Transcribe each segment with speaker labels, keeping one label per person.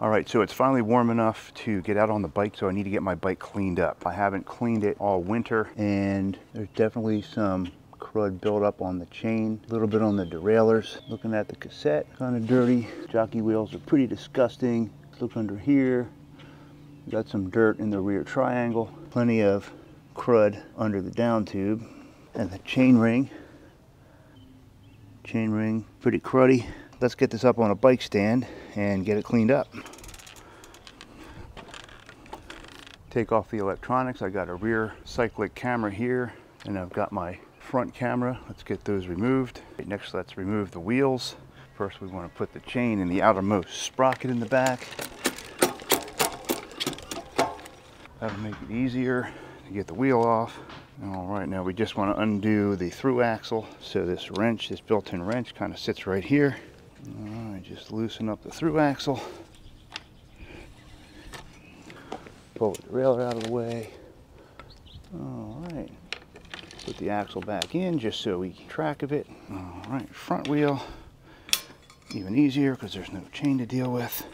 Speaker 1: All right, so it's finally warm enough to get out on the bike, so I need to get my bike cleaned up. I haven't cleaned it all winter, and there's definitely some crud buildup on the chain, a little bit on the derailleurs. Looking at the cassette, kind of dirty. Jockey wheels are pretty disgusting. Look under here. Got some dirt in the rear triangle. Plenty of crud under the down tube. And the chain ring. Chain ring, pretty cruddy. Let's get this up on a bike stand and get it cleaned up. Take off the electronics. I got a rear Cycliq camera here and I've got my front camera. Let's get those removed. Next, let's remove the wheels. First, we want to put the chain in the outermost sprocket in the back. That'll make it easier to get the wheel off. All right, now we just want to undo the through axle. So this wrench, this built-in wrench kind of sits right here. All right, just loosen up the through axle. Pull the derailleur out of the way. All right. Put the axle back in just so we keep track of it. All right, front wheel. Even easier because there's no chain to deal with.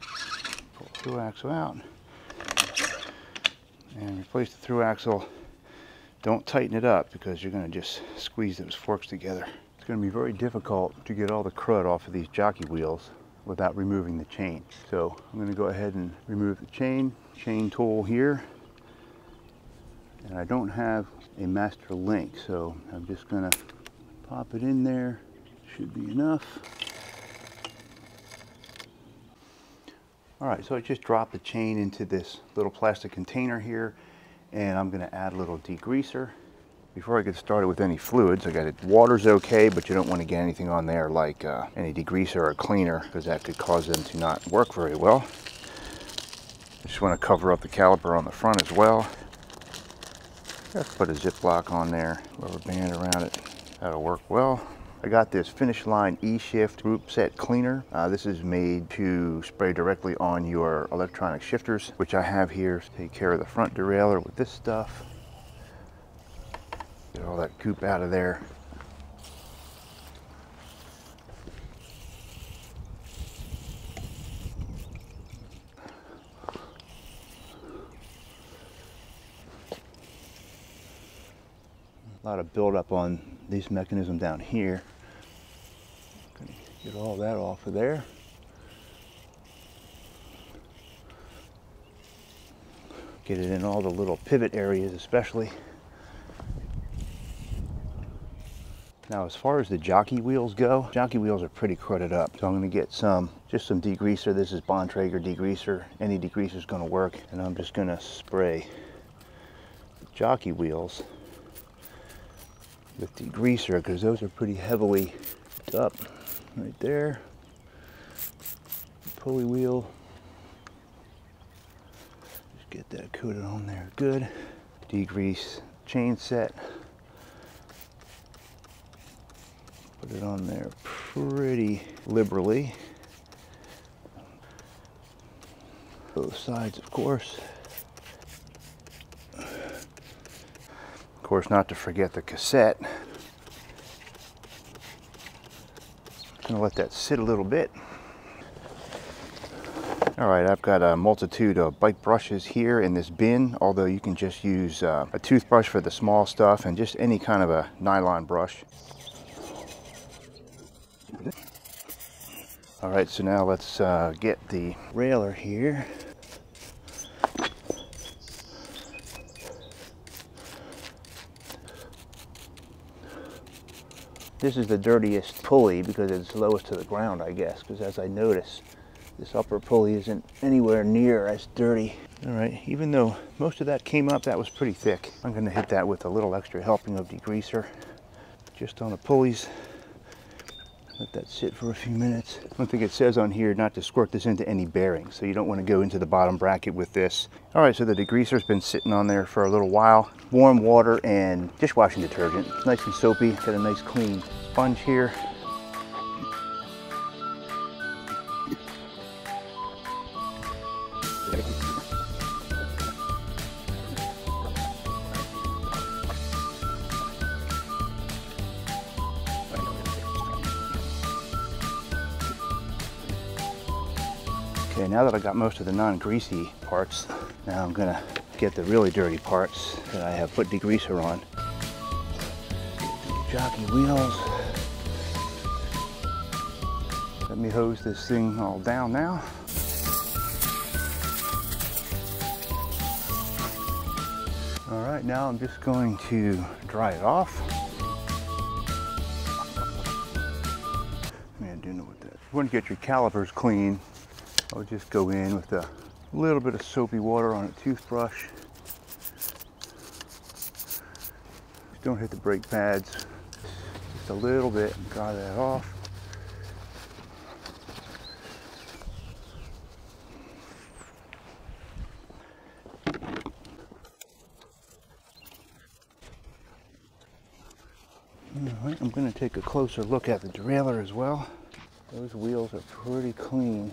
Speaker 1: Pull the through axle out. And replace the through axle. Don't tighten it up because you're going to just squeeze those forks together. Going to be very difficult to get all the crud off of these jockey wheels without removing the chain. So I'm going to go ahead and remove the chain, chain tool here. And I don't have a master link, so I'm just going to pop it in there. Should be enough. All right, so I just dropped the chain into this little plastic container here, and I'm going to add a little degreaser. Before I get started with any fluids, I got it. Water's okay, but you don't want to get anything on there like uh, any degreaser or cleaner because that could cause them to not work very well. I just want to cover up the caliper on the front as well. Just put a Ziploc on there, rubber band around it. That'll work well. I got this Finish Line E-Shift Group Set Cleaner. Uh, this is made to spray directly on your electronic shifters, which I have here. To take care of the front derailleur with this stuff. Get all that coop out of there. A lot of buildup on these mechanism down here. Gonna get all that off of there. Get it in all the little pivot areas especially. Now as far as the jockey wheels go, jockey wheels are pretty crudded up. So I'm gonna get some, just some degreaser. This is Bontrager degreaser. Any degreaser is gonna work. And I'm just gonna spray jockey wheels with degreaser because those are pretty heavily up right there. Pulley wheel. Just get that coated on there good. Degrease chain set. Put it on there pretty liberally. Both sides, of course. Of course, not to forget the cassette. Gonna let that sit a little bit. All right, I've got a multitude of bike brushes here in this bin, although you can just use uh, a toothbrush for the small stuff and just any kind of a nylon brush. All right, so now let's uh, get the railer here. This is the dirtiest pulley because it's lowest to the ground, I guess, because as I notice, this upper pulley isn't anywhere near as dirty. All right, even though most of that came up, that was pretty thick. I'm gonna hit that with a little extra helping of degreaser just on the pulleys. Let that sit for a few minutes. One thing it says on here not to squirt this into any bearings, so you don't want to go into the bottom bracket with this. All right, so the degreaser's been sitting on there for a little while. Warm water and dishwashing detergent. Nice and soapy, got a nice clean sponge here. Okay, now that I got most of the non-greasy parts, now I'm gonna get the really dirty parts that I have put degreaser on. Jockey wheels. Let me hose this thing all down now. All right, now I'm just going to dry it off. Man, do know what that. You want to get your calipers clean. I would just go in with a little bit of soapy water on a toothbrush. Just don't hit the brake pads. Just a little bit, and dry that off. All right, I'm going to take a closer look at the derailleur as well. Those wheels are pretty clean.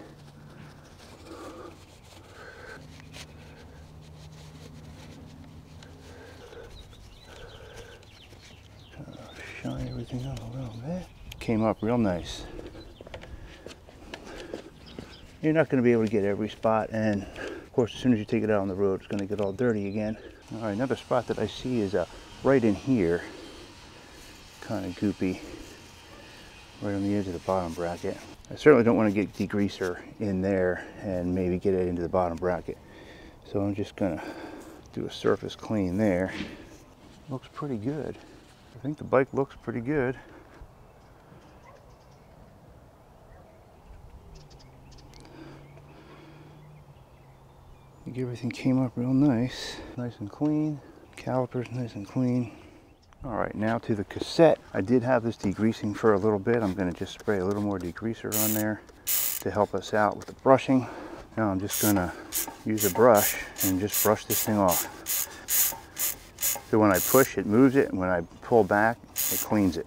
Speaker 1: Everything up a little bit. Came up real nice. You're not going to be able to get every spot and of course as soon as you take it out on the road it's going to get all dirty again. All right, another spot that I see is uh, right in here kind of goopy right on the edge of the bottom bracket. I certainly don't want to get degreaser in there and maybe get it into the bottom bracket. So I'm just gonna do a surface clean there. Looks pretty good. I think the bike looks pretty good. I think everything came up real nice. Nice and clean. Calipers nice and clean. All right, now to the cassette. I did have this degreasing for a little bit. I'm gonna just spray a little more degreaser on there to help us out with the brushing. Now I'm just gonna use a brush and just brush this thing off. So when I push, it moves it, and when I pull back, it cleans it.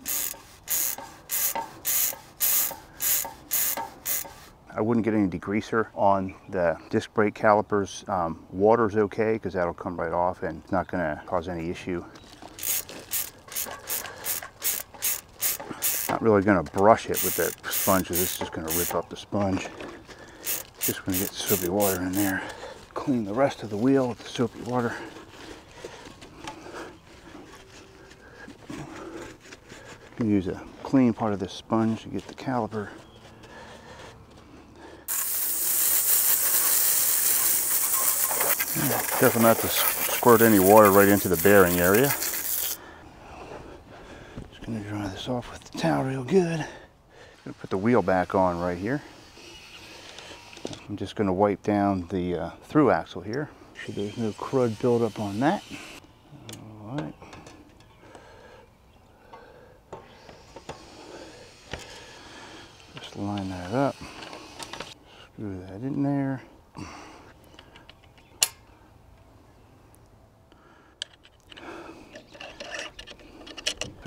Speaker 1: I wouldn't get any degreaser on the disc brake calipers. Um, water's okay because that'll come right off and it's not gonna cause any issue. Not really gonna brush it with that sponge because it's just gonna rip up the sponge. Just gonna get soapy water in there. Clean the rest of the wheel with the soapy water. Use a clean part of this sponge to get the caliper. Careful not to squirt any water right into the bearing area. Just gonna dry this off with the towel real good. Gonna put the wheel back on right here. I'm just gonna wipe down the uh, through axle here. Sure there's no crud buildup on that. All right. Line that up. Screw that in there.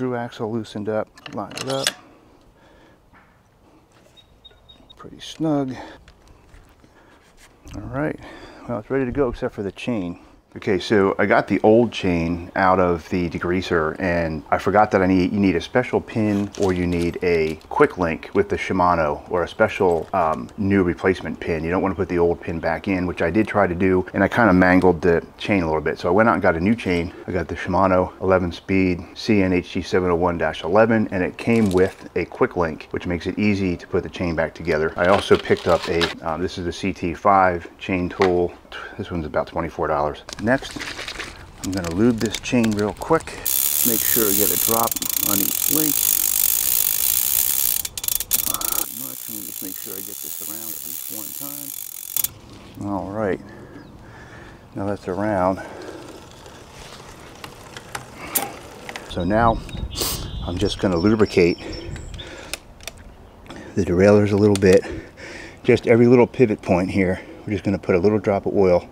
Speaker 1: through axle loosened up, line it up. Pretty snug. All right, well, it's ready to go except for the chain. Okay, so I got the old chain out of the degreaser and I forgot that I need, you need a special pin or you need a quick link with the Shimano or a special um, new replacement pin. You don't want to put the old pin back in, which I did try to do and I kind of mangled the chain a little bit. So I went out and got a new chain. I got the Shimano 11 speed CNHG 701-11 and it came with a quick link, which makes it easy to put the chain back together. I also picked up a, um, this is the CT5 chain tool. This one's about $24. Next, I'm gonna lube this chain real quick. Make sure I get a drop on each link. Uh, me just make sure I get this around at least one time. All right, now that's around. So now I'm just gonna lubricate the derailleurs a little bit. Just every little pivot point here. We're just gonna put a little drop of oil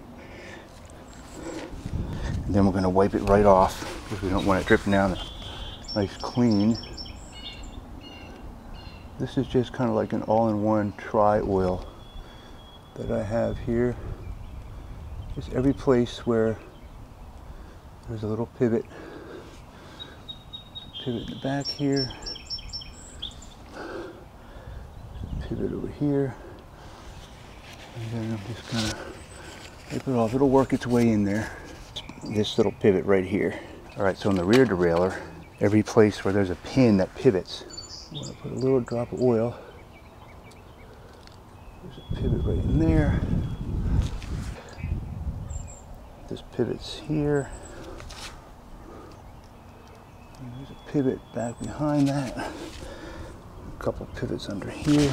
Speaker 1: and then we're going to wipe it right off because we don't want it dripping down nice clean. This is just kind of like an all-in-one tri-oil that I have here. Just every place where there's a little pivot. Pivot in the back here. Pivot over here. And then I'm just gonna rip it off. It'll work its way in there. This little pivot right here. All right, so in the rear derailleur, every place where there's a pin that pivots, I'm gonna put a little drop of oil. There's a pivot right in there. This pivots here. And there's a pivot back behind that. A couple pivots under here.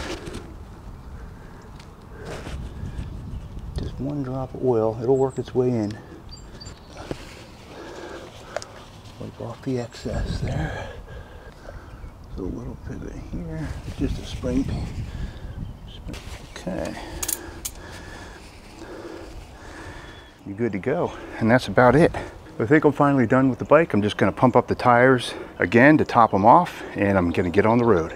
Speaker 1: One drop of oil. It'll work its way in. Wipe off the excess there. So a little pivot here. It's just a spring. Okay. You're good to go. And that's about it. I think I'm finally done with the bike. I'm just gonna pump up the tires again to top them off and I'm gonna get on the road.